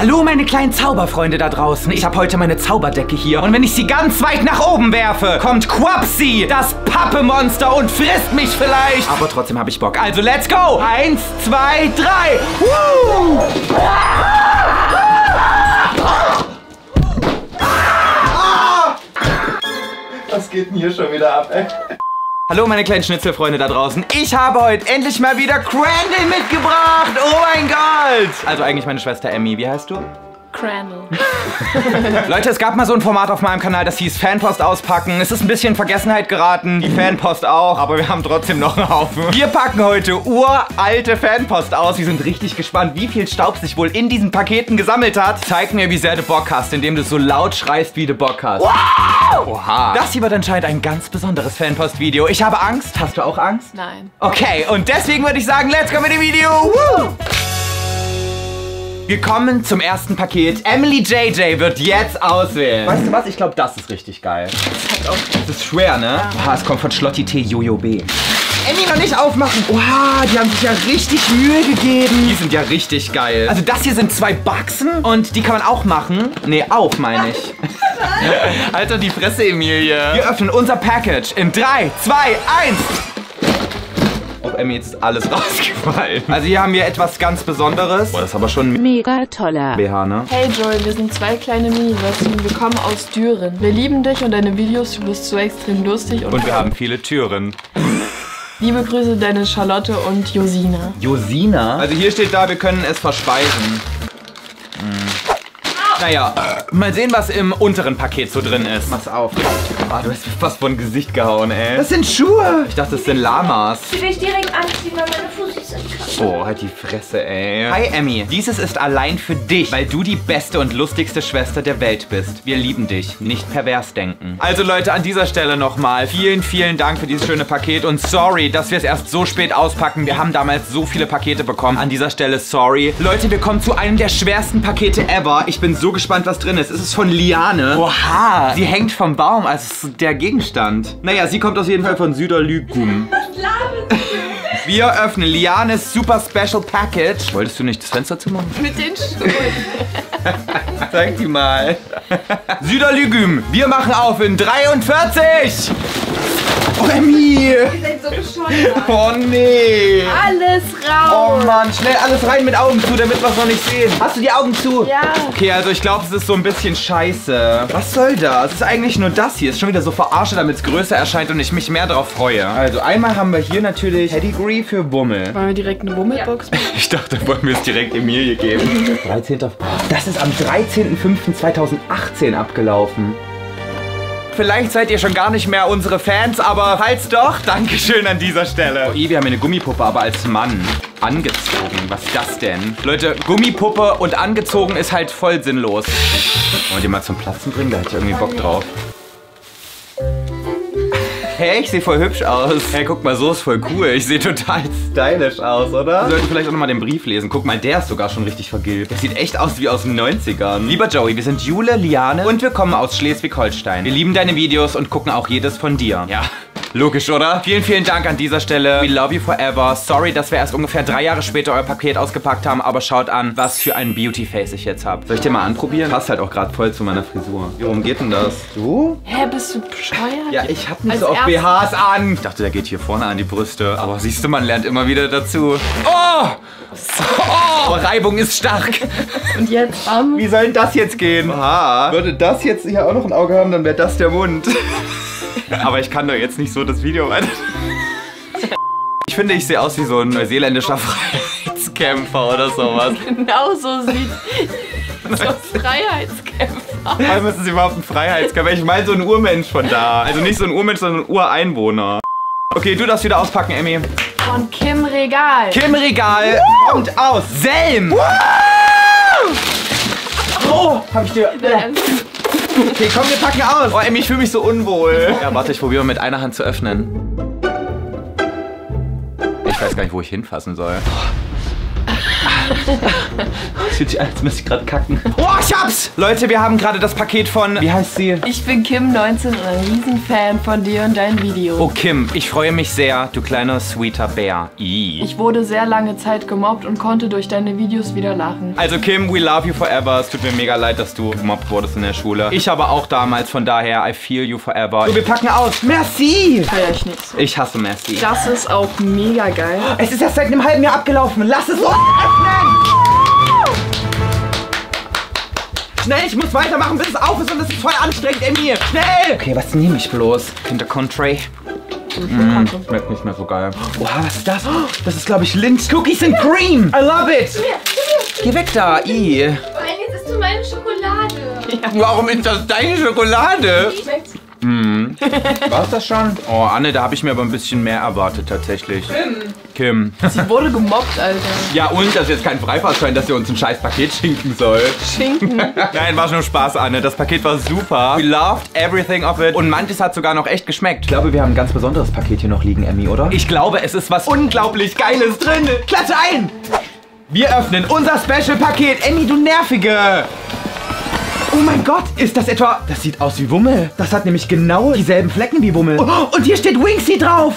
Hallo meine kleinen Zauberfreunde da draußen. Ich habe heute meine Zauberdecke hier. Und wenn ich sie ganz weit nach oben werfe, kommt Quapsi, das Pappemonster, und frisst mich vielleicht. Aber trotzdem habe ich Bock. Also let's go. Eins, zwei, drei. Woo! Was geht denn hier schon wieder ab, ey? Hallo meine kleinen Schnitzelfreunde da draußen. Ich habe heute endlich mal wieder Crandall mitgebracht. Oh mein Gott. Also eigentlich meine Schwester Emmy. Wie heißt du? Crandall. Leute, es gab mal so ein Format auf meinem Kanal, das hieß Fanpost auspacken. Es ist ein bisschen in Vergessenheit geraten, die Fanpost auch, aber wir haben trotzdem noch einen Haufen. Wir packen heute uralte Fanpost aus. Wir sind richtig gespannt, wie viel Staub sich wohl in diesen Paketen gesammelt hat. Zeig mir, wie sehr du Bock hast, indem du so laut schreist, wie du Bock hast. Wow! Oha. Das hier wird anscheinend ein ganz besonderes Fanpost-Video. Ich habe Angst. Hast du auch Angst? Nein. Okay, und deswegen würde ich sagen, let's go mit dem Video. Woo! Wir kommen zum ersten Paket. Emily JJ wird jetzt auswählen. Weißt du was? Ich glaube, das ist richtig geil. Das ist schwer, ne? Oha, es kommt von Schlotti T Jojo B. Emmy noch nicht aufmachen. Oha, die haben sich ja richtig Mühe gegeben. Die sind ja richtig geil. Also das hier sind zwei Boxen und die kann man auch machen. Nee, auf meine ich. Alter, die Fresse, Emilie. Wir öffnen unser Package in 3, 2, 1. Emmy jetzt ist alles rausgefallen. Also hier haben wir etwas ganz Besonderes. Boah, das ist aber schon ein Mega toller. BH, ne? Hey Joel, wir sind zwei kleine Mini-Würstchen. Wir kommen aus Düren. Wir lieben dich und deine Videos. Du bist so extrem lustig. Und, Und wir haben viele Türen. Liebe Grüße, deine Charlotte und Josina. Josina? Also hier steht da, wir können es verspeisen. Naja, mal sehen, was im unteren Paket so drin ist. Mach's auf. Ah, du hast mir fast vor ein Gesicht gehauen, ey. Das sind Schuhe. Ich dachte, das sind Lamas. Die will ich direkt anziehen, weil meine Fußis sind krank. Oh, halt die Fresse, ey. Hi, Emmy. Dieses ist allein für dich, weil du die beste und lustigste Schwester der Welt bist. Wir lieben dich. Nicht pervers denken. Also, Leute, an dieser Stelle nochmal vielen, vielen Dank für dieses schöne Paket und sorry, dass wir es erst so spät auspacken. Wir haben damals so viele Pakete bekommen. An dieser Stelle sorry. Leute, wir kommen zu einem der schwersten Pakete ever. Ich bin so gespannt, was drin ist. Es ist von Liane. Oha. Sie hängt vom Baum, also ist der Gegenstand. Naja, sie kommt auf jeden Fall von Süderlügum. Wir öffnen Lianes Super Special Package. Wolltest du nicht das Fenster zumachen? Mit den Schuhen. Zeig die mal. Süderlügüm, wir machen auf in 43. Oh, Emmy. Ihr seid so bescheuert. Oh, nee. Alles Oh raus. Mann, schnell alles rein mit Augen zu, damit wir es noch nicht sehen. Hast du die Augen zu? Ja. Okay, also ich glaube, es ist so ein bisschen scheiße. Was soll das? Es ist eigentlich nur das hier. Es ist schon wieder so verarsche, damit es größer erscheint und ich mich mehr darauf freue. Also einmal haben wir hier natürlich Pedigree für Bummel. Wollen wir direkt eine Wummelbox machen? Ich dachte, wollen wir es direkt Emilie geben. 13. Das ist am 13.05.2018 abgelaufen. Vielleicht seid ihr schon gar nicht mehr unsere Fans, aber falls doch, Dankeschön an dieser Stelle. Oh, wir haben eine Gummipuppe, aber als Mann. Angezogen, was ist das denn? Leute, Gummipuppe und angezogen ist halt voll sinnlos. Wollen wir die mal zum Platzen bringen? Da hätte ich irgendwie Bock drauf. Hey, ich sehe voll hübsch aus. Hey, guck mal, so ist voll cool. Ich sehe total stylisch aus, oder? Wir sollten vielleicht auch nochmal den Brief lesen. Guck mal, der ist sogar schon richtig vergilbt. Der sieht echt aus wie aus den 90ern. Lieber Joey, wir sind Jule, Liane und wir kommen aus Schleswig-Holstein. Wir lieben deine Videos und gucken auch jedes von dir. Ja. Logisch, oder? Vielen, vielen Dank an dieser Stelle. We love you forever. Sorry, dass wir erst ungefähr drei Jahre später euer Paket ausgepackt haben, aber schaut an, was für ein Beauty-Face ich jetzt habe. Soll ich dir mal anprobieren? Passt halt auch gerade voll zu meiner Frisur. Worum geht denn das? Du? Hä, bist du bescheuert? Ja, ich hab nicht Als so oft BHs an. Ich dachte, der geht hier vorne an die Brüste. Aber siehst du, man lernt immer wieder dazu. Oh! Oh! Reibung ist stark. Und jetzt am. Wie soll denn das jetzt gehen? Aha. Würde das jetzt hier auch noch ein Auge haben, dann wäre das der Mund. Aber ich kann doch jetzt nicht so das Video weiter. Ich finde, ich sehe aus wie so ein neuseeländischer Freiheitskämpfer oder sowas. Genau so sieht so ein Freiheitskämpfer. Allem ist es überhaupt ein Freiheitskämpfer. Ich meine so ein Urmensch von da. Also nicht so ein Urmensch, sondern ein Ureinwohner. Okay, du darfst wieder auspacken, Emmy. Von Kim Regal. Kim Regal kommt aus Selm. Oh, hab ich dir. Okay, komm, wir packen aus. Oh, Emmy, ich fühle mich so unwohl. Ja, warte, ich probiere mit einer Hand zu öffnen. Ich weiß gar nicht, wo ich hinfassen soll. Es fühlt sich an, als müsste ich gerade kacken. Oh, ich hab's! Leute, wir haben gerade das Paket von... Wie heißt sie? Ich bin Kim19 und ein Riesenfan von dir und deinen Videos. Oh, Kim, ich freue mich sehr, du kleiner sweeter Bär. I. Ich wurde sehr lange Zeit gemobbt und konnte durch deine Videos wieder lachen. Also Kim, we love you forever. Es tut mir mega leid, dass du gemobbt wurdest in der Schule. Ich aber auch damals, von daher, I feel you forever. So, wir packen aus. Merci! Feier ich nicht so. Ich hasse Merci. Das ist auch mega geil. Es ist erst seit einem halben Jahr abgelaufen. Lass es uns öffnen! Schnell, ich muss weitermachen, bis es auf ist und es ist voll anstrengend, Emmy. Schnell! Okay, was nehme ich bloß? Kinder Country. Mm, schmeckt nicht mehr so geil. Oha, was ist das? Das ist, glaube ich, Lindt. Cookies and Cream. I love it. Geh weg da, i. Jetzt isst du meine Schokolade. Warum ist das deine Schokolade? Schmeckt's? War das schon? Oh, Anne, da habe ich mir aber ein bisschen mehr erwartet, tatsächlich. Kim. Sie wurde gemobbt, Alter. Ja, und das ist jetzt kein Freifahrtschein, dass ihr uns ein scheiß Paket schinken soll. Schinken. Nein, war nur Spaß, Anne. Das Paket war super. We loved everything of it. Und manches hat sogar noch echt geschmeckt. Ich glaube, wir haben ein ganz besonderes Paket hier noch liegen, Emmy, oder? Ich glaube, es ist was unglaublich Geiles drin. Klatsche ein! Wir öffnen unser Special-Paket. Emmy, du Nervige! Oh mein Gott, ist das etwa... Das sieht aus wie Wummel. Das hat nämlich genau dieselben Flecken wie Wummel. Oh, und hier steht Wingsy drauf.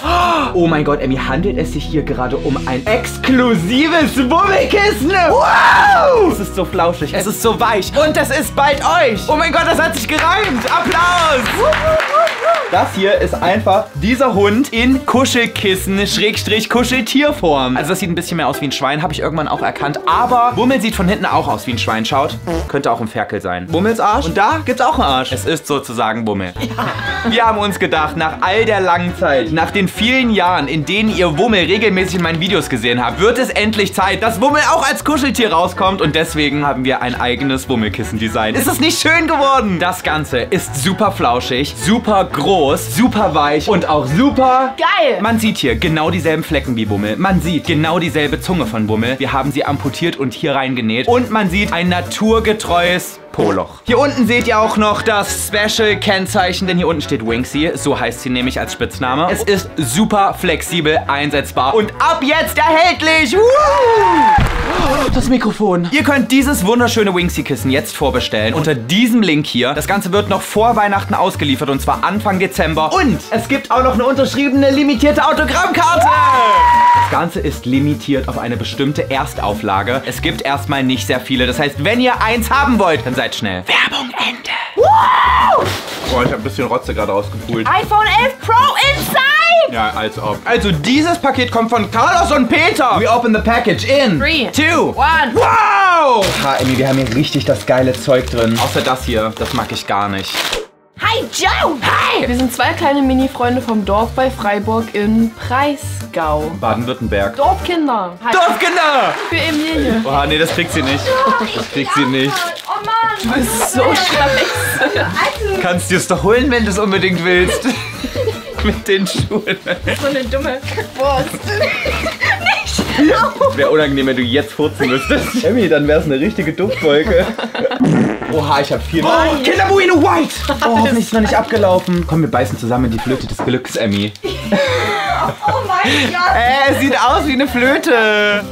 Oh mein Gott, Emmy, handelt es sich hier gerade um ein exklusives Wummelkissen? Wow! Es ist so flauschig, es ist so weich und es ist bald euch. Oh mein Gott, das hat sich gereimt. Applaus! Das hier ist einfach dieser Hund in Kuschelkissen, Schrägstrich Kuscheltierform. Also das sieht ein bisschen mehr aus wie ein Schwein, habe ich irgendwann auch erkannt. Aber Wummel sieht von hinten auch aus wie ein Schwein. Schaut, könnte auch ein Ferkel sein. Wummels Arsch. Und da gibt's auch einen Arsch. Es ist sozusagen Wummel. Wir haben uns gedacht, nach all der langen Zeit, nach den vielen Jahren, in denen ihr Wummel regelmäßig in meinen Videos gesehen habt, wird es endlich Zeit, dass Wummel auch als Kuscheltier rauskommt. Und deswegen haben wir ein eigenes Wummelkissen-Design. Ist es nicht schön geworden? Das Ganze ist super flauschig, super groß, super weich und auch super... Geil. Man sieht hier genau dieselben Flecken wie Wummel. Man sieht genau dieselbe Zunge von Wummel. Wir haben sie amputiert und hier reingenäht. Und man sieht ein naturgetreues Poloch. Hier unten seht ihr auch noch das Special-Kennzeichen, denn hier unten steht Winksy. So heißt sie nämlich als Spitzname. Es ist super flexibel einsetzbar und ab jetzt erhältlich. Woo! Das Mikrofon. Ihr könnt dieses wunderschöne Winksy-Kissen jetzt vorbestellen unter diesem Link hier. Das Ganze wird noch vor Weihnachten ausgeliefert und zwar Anfang Dezember. Und es gibt auch noch eine unterschriebene limitierte Autogrammkarte. Das Ganze ist limitiert auf eine bestimmte Erstauflage. Es gibt erstmal nicht sehr viele. Das heißt, wenn ihr eins haben wollt, dann seid schnell. Werbung Ende. Oh, ich habe ein bisschen Rotze gerade ausgepult. iPhone 11 Pro inside! Ja, als ob. Also dieses Paket kommt von Carlos und Peter. We open the package in Three, two, one. Wow! Ha, Emmy, wir haben hier richtig das geile Zeug drin. Außer das hier, das mag ich gar nicht. Hi, Joe! Hi! Wir sind zwei kleine Mini-Freunde vom Dorf bei Freiburg in Preisgau. Baden-Württemberg. Dorfkinder. Hi. Dorfkinder! Für Emilie. Oh, nee, das kriegt sie nicht. Das kriegt sie nicht. Oh Mann! Du bist so scheiße. Also, Kannst dir es doch holen, wenn du es unbedingt willst. Mit den Schuhen. so eine dumme Kackwurst. Wäre unangenehm, wenn du jetzt furzen müsstest. Emmy, dann wäre es eine richtige Duftwolke. Oha, ich hab viel. Oh, Kinderbuino White! Oh, hoffentlich ist noch nicht abgelaufen. Komm, wir beißen zusammen in die Flöte des Glücks, Emmy. Oh mein Gott! Äh, es sieht aus wie eine Flöte.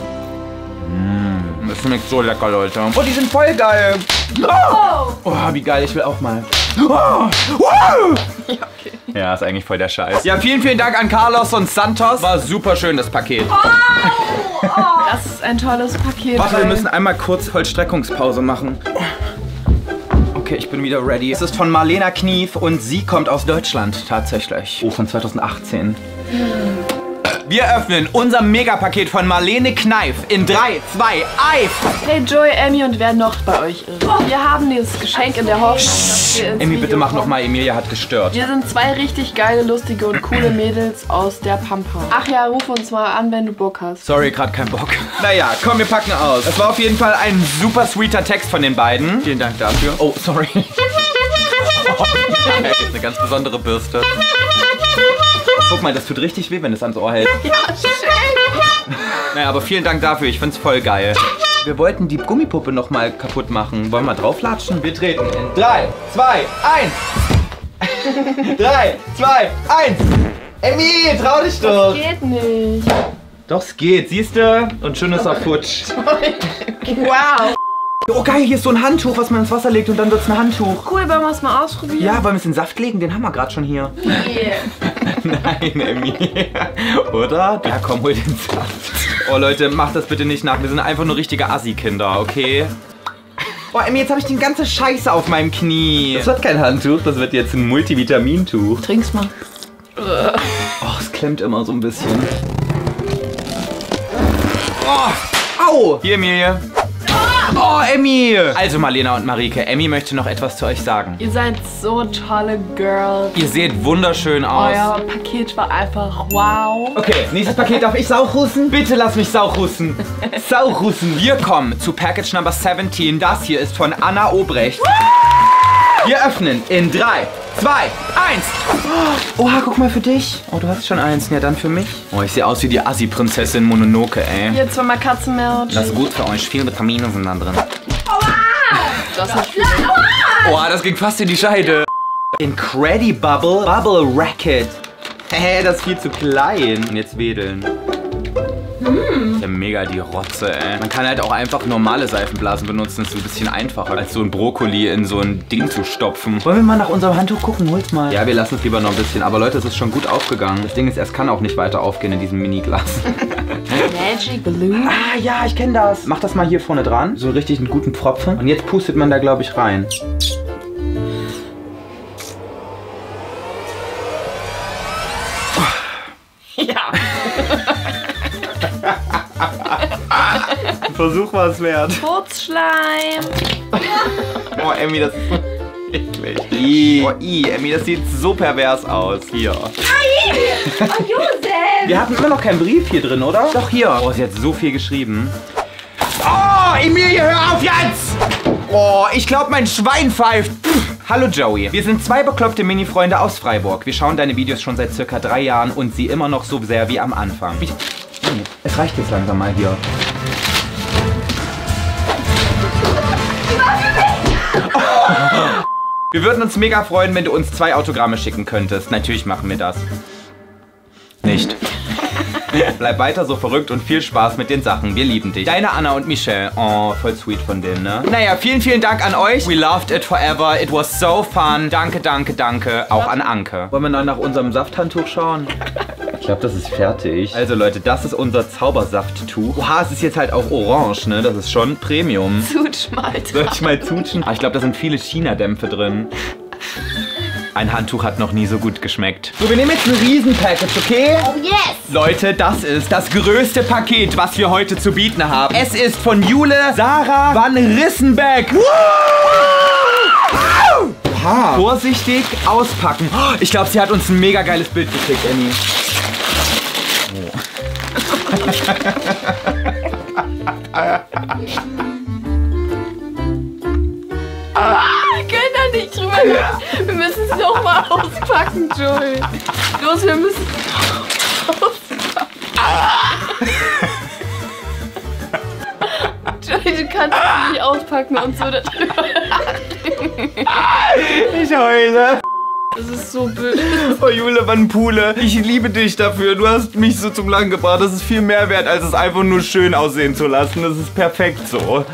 Mm, das schmeckt so lecker, Leute. Oh, die sind voll geil. Oh! Oh, wie geil, ich will auch mal. Oh, wow. Ja, ist eigentlich voll der Scheiß. Ja, vielen, vielen Dank an Carlos und Santos. War super schön, das Paket. Das ist ein tolles Paket. Warte, wir müssen einmal kurz Vollstreckungspause machen. Okay, ich bin wieder ready. Es ist von Marlena Knief und sie kommt aus Deutschland tatsächlich. Oh, von 2018. Wir öffnen unser Megapaket von Marlene Kneif in 3, 2, 1. Hey Joey, Emmy und wer noch bei euch ist. Wir haben dieses Geschenk in der Hoffnung, dass wir ins Emmy, Video bitte mach nochmal. Emilia hat gestört. Wir sind zwei richtig geile, lustige und coole Mädels aus der Pampa. Ach ja, ruf uns mal an, wenn du Bock hast. Sorry, gerade kein Bock. Naja, komm, wir packen aus. Das war auf jeden Fall ein super sweeter Text von den beiden. Vielen Dank dafür. Oh, sorry. Eine ganz besondere Bürste. Guck mal, das tut richtig weh, wenn es ans Ohr hält. Ja, schön. Naja, aber vielen Dank dafür. Ich find's voll geil. Wir wollten die Gummipuppe noch mal kaputt machen. Wollen wir drauflatschen? Wir treten in 3, 2, 1. 3, 2, 1. Emmy, trau dich doch. Geht nicht. Doch, es geht. Siehst du? Und schon ist er futsch. Wow. Oh geil, hier ist so ein Handtuch, was man ins Wasser legt und dann wird's ein Handtuch. Cool, wollen wir es mal ausprobieren? Ja, wollen wir es in den Saft legen? Den haben wir gerade schon hier. Nein, Emmy. Oder? Ja, komm, hol den Saft. Oh Leute, macht das bitte nicht nach. Wir sind einfach nur richtige Assi-Kinder, okay? Oh, Emmy, jetzt habe ich die ganze Scheiße auf meinem Knie. Das wird kein Handtuch, das wird jetzt ein Multivitamintuch. Trink's mal. Oh, es klemmt immer so ein bisschen. Oh, au! Hier, Emilie. Oh, Emmy! Also, Marlena und Marike, Emmy möchte noch etwas zu euch sagen. Ihr seid so tolle Girls. Ihr seht wunderschön aus. Euer Paket war einfach wow. Okay, nächstes Paket darf ich Sauchrussen? Bitte lass mich Sauchrussen. Sauchrussen. Wir kommen zu Package Number 17. Das hier ist von Anna Obrecht. Wir öffnen in 3, 2, 1. Oha, guck mal für dich. Oh, du hast schon eins. Ja, dann für mich. Oh, ich sehe aus wie die Assi-Prinzessin Mononoke, ey. Hier zweimal Katzenmilch. Das ist gut für euch. Viele Vitamine sind da drin. Das hat viel. Oh, das ging fast in die Scheide. Incredibubble Bubble Racket. Hä, das ist viel zu klein. Und jetzt wedeln. Ist ja mega die Rotze, ey. Man kann halt auch einfach normale Seifenblasen benutzen. Das ist ein bisschen einfacher, als so ein Brokkoli in so ein Ding zu stopfen. Wollen wir mal nach unserem Handtuch gucken? Hol's mal. Ja, wir lassen es lieber noch ein bisschen. Aber Leute, es ist schon gut aufgegangen. Das Ding ist, es kann auch nicht weiter aufgehen in diesem Mini-Glas. Magic Balloon. ah, ja, ich kenne das. Mach das mal hier vorne dran. So richtig einen guten Pfropfen. Und jetzt pustet man da, glaube ich, rein. Versuch war es wert. Kurzschleim. Oh, Emmy, das ist eklig. I. Oh, I, Emmy, das sieht so pervers aus. Hier. Oh, Josef! Wir hatten immer noch keinen Brief hier drin, oder? Doch, hier. Oh, sie hat so viel geschrieben. Oh, Emilie, hör auf jetzt! Oh, ich glaube, mein Schwein pfeift. Pff. Hallo Joey, wir sind zwei bekloppte Mini-Freunde aus Freiburg. Wir schauen deine Videos schon seit circa drei Jahren und sie immer noch so sehr wie am Anfang. Ich, es reicht jetzt langsam mal hier. Wir würden uns mega freuen, wenn du uns zwei Autogramme schicken könntest. Natürlich machen wir das. Nicht. Bleib weiter so verrückt und viel Spaß mit den Sachen. Wir lieben dich. Deine Anna und Michelle. Oh, voll sweet von denen, ne? Naja, vielen, vielen Dank an euch. We loved it forever. It was so fun. Danke, danke, danke. Auch an Anke. Wollen wir noch nach unserem Safthandtuch schauen? Ich glaube, das ist fertig. Also Leute, das ist unser Zaubersafttuch. Oha, es ist jetzt halt auch orange, ne? Das ist schon Premium. Zutschmalt. Soll ich mal zutschen? Ah, ich glaube, da sind viele China-Dämpfe drin. Ein Handtuch hat noch nie so gut geschmeckt. So, wir nehmen jetzt ein Riesen-Package, okay? Oh yes! Leute, das ist das größte Paket, was wir heute zu bieten haben. Es ist von Jule Sarah van Rissenbeck. Oha. Vorsichtig auspacken. Oh, Ich glaube, sie hat uns ein mega geiles Bild geschickt, Annie. Wir nicht drüber reden. Wir müssen es noch mal auspacken, Joey. Los, wir müssen auspacken. Joey, du kannst es nicht auspacken und so darüber. Ich heule. Das ist so böse. Oh, Jule Van Pule, ich liebe dich dafür. Du hast mich so zum Lachen gebracht. Das ist viel mehr wert, als es einfach nur schön aussehen zu lassen. Das ist perfekt so.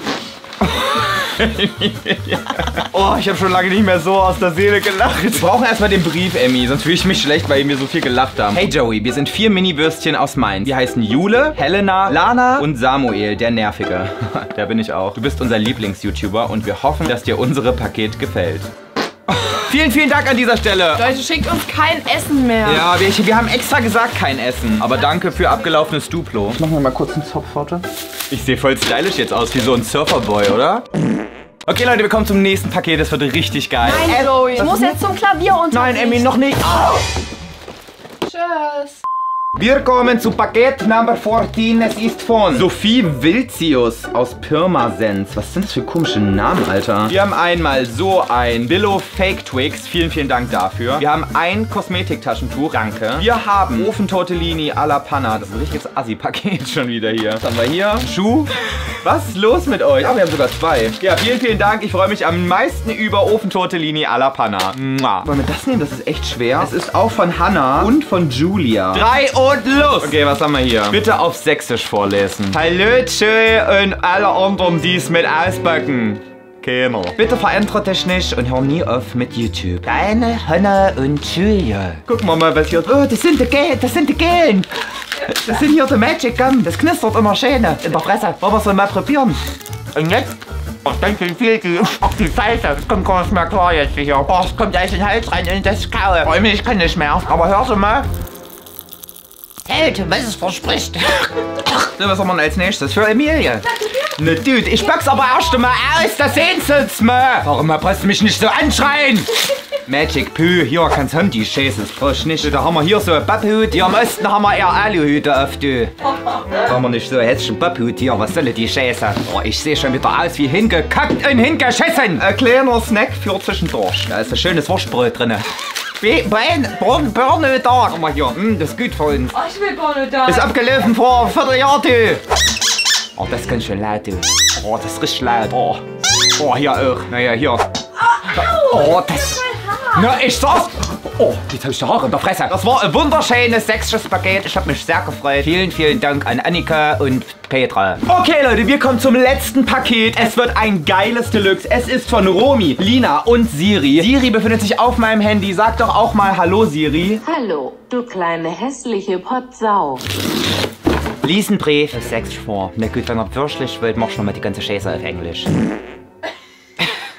oh, ich habe schon lange nicht mehr so aus der Seele gelacht. Wir brauchen erstmal den Brief, Emmy, sonst fühle ich mich schlecht, weil wir so viel gelacht haben. Hey Joey, wir sind vier Mini-Würstchen aus Mainz. Wir heißen Jule, Helena, Lana und Samuel, der Nervige. der bin ich auch. Du bist unser Lieblings-YouTuber und wir hoffen, dass dir unsere Paket gefällt. Vielen, vielen Dank an dieser Stelle. Leute, schickt uns kein Essen mehr. Ja, wir, wir haben extra gesagt, kein Essen. Aber danke für abgelaufenes Duplo. Machen wir mal kurz einen Zopfpfote. Ich sehe voll stylisch jetzt aus, wie so ein Surferboy, oder? Okay, Leute, wir kommen zum nächsten Paket. Das wird richtig geil. Nein, Joey. Ich muss jetzt zum Klavier und. Nein, Emmy, noch nicht. Tschüss. Wir kommen zu Paket Number 14. Es ist von Sophie Wilzius aus Pirmasens. Was sind das für komische Namen, Alter? Wir haben einmal so ein Billo Fake Twix. Vielen, vielen Dank dafür. Wir haben ein Kosmetiktaschentuch. Danke. Wir haben Ofentortellini à la Panna. Das ist ein richtiges Assi-Paket schon wieder hier. Was haben wir hier? Schuh. Was ist los mit euch? Ah, wir haben sogar zwei. Ja, vielen, vielen Dank. Ich freue mich am meisten über Ofentortellini à la Panna. Mua. Wollen wir das nehmen? Das ist echt schwer. Es ist auch von Hannah und von Julia. Drei und los. Okay, was haben wir hier? Bitte auf Sächsisch vorlesen. Hallo, tschö und alle anderen, die es mit auspacken. Keiner. Bitte verändere dich nicht und hör nie auf mit YouTube. Deine Hanna und Julia. Gucken wir mal, was hier... Oh, das sind die Gehen, das sind die Gehen. Das sind hier die Magic Gum. Das knistert immer schön in der Fresse. Wollen wir es mal probieren? Und jetzt? Oh, ich denke, wie viel die... Ach, die Scheiße. Das kommt gar nicht mehr klar jetzt hier. Oh, es kommt alles in den Hals rein und das Kaue. Allem, ich kann nicht mehr. Aber hör schon mal. Held, was es verspricht. so, was haben wir als nächstes? Für Emilie. Ne, Dude, ich pack's aber erst mal aus, da sehen Sie es mal. Warum brauchst du mich nicht so anschreien? Magic Poo, hier kannst du die Scheiße, das brauchst du nicht. Da haben wir hier so einen Babhut, hier am Osten haben wir eher Aluhüte auf, du. Da haben wir nicht so hässlichen Babhut hier, was soll die Scheiße? Oh, ich sehe schon wieder aus wie hingekackt und hingeschissen. Ein kleiner Snack für zwischendurch. Da ist ein schönes Wurstbrot drin. Wie, Bein, Birne da. Guck mal hier, hm, das ist gut für uns. Oh, ich will Bono da. Ist abgelaufen vor einem Vierteljahr, du. Oh, das ist ganz schön laut, du. Oh, das ist richtig laut. Oh, oh hier auch. Naja, hier. Oh, das... Na, ich sag's. Oh, jetzt habe ich die Haare in der Fresse. Das war ein wunderschönes sächsisches Paket. Ich habe mich sehr gefreut. Vielen, vielen Dank an Annika und Petra. Okay, Leute, wir kommen zum letzten Paket. Es wird ein geiles Deluxe. Es ist von Romy, Lina und Siri. Siri befindet sich auf meinem Handy. Sag doch auch mal Hallo, Siri. Hallo, du kleine hässliche Potsau. Lies einen Brief Sächsisch vor. Na gut, wenn ihr fürchterlich wollt, machst du nochmal die ganze Scheiße auf Englisch.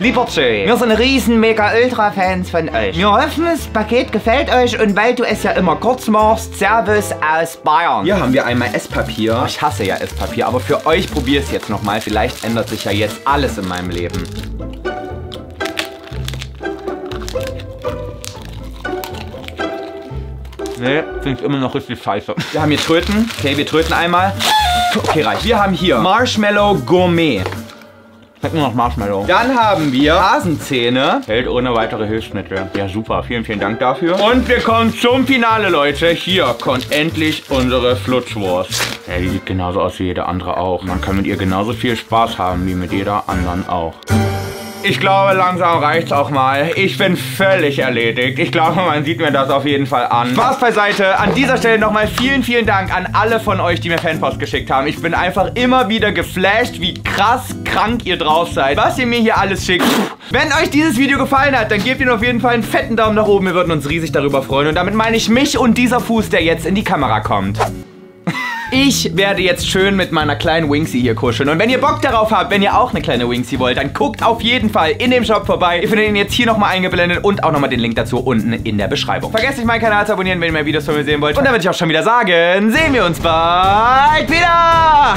Lieber Jay, wir sind riesen mega ultra Fans von euch. Wir hoffen, das Paket gefällt euch und weil du es ja immer kurz machst, Servus aus Bayern. Hier haben wir einmal Esspapier. Ich hasse ja Esspapier, aber für euch probiere es jetzt nochmal. Vielleicht ändert sich ja jetzt alles in meinem Leben. Nee, finde ich immer noch richtig scheiße. Wir haben hier Tröten. Okay, wir tröten einmal. Okay, reicht. Wir haben hier Marshmallow Gourmet. Schmeckt nur noch Marshmallow. Dann haben wir Hasenzähne. Hält ohne weitere Hilfsmittel. Ja, super. Vielen, vielen Dank dafür. Und wir kommen zum Finale, Leute. Hier kommt endlich unsere Flutschwurst. Ja, die sieht genauso aus wie jede andere auch. Man kann mit ihr genauso viel Spaß haben wie mit jeder anderen auch. Ich glaube, langsam reicht's auch mal. Ich bin völlig erledigt. Ich glaube, man sieht mir das auf jeden Fall an. Spaß beiseite. An dieser Stelle nochmal vielen, vielen Dank an alle von euch, die mir Fanpost geschickt haben. Ich bin einfach immer wieder geflasht, wie krass krank ihr drauf seid. Was ihr mir hier alles schickt. Wenn euch dieses Video gefallen hat, dann gebt ihr auf jeden Fall einen fetten Daumen nach oben. Wir würden uns riesig darüber freuen. Und damit meine ich mich und dieser Fuß, der jetzt in die Kamera kommt. Ich werde jetzt schön mit meiner kleinen Wingsy hier kuscheln. Und wenn ihr Bock darauf habt, wenn ihr auch eine kleine Wingsy wollt, dann guckt auf jeden Fall in dem Shop vorbei. Ihr findet ihn jetzt hier nochmal eingeblendet und auch nochmal den Link dazu unten in der Beschreibung. Vergesst nicht, meinen Kanal zu abonnieren, wenn ihr mehr Videos von mir sehen wollt. Und dann würde ich auch schon wieder sagen, sehen wir uns bald wieder.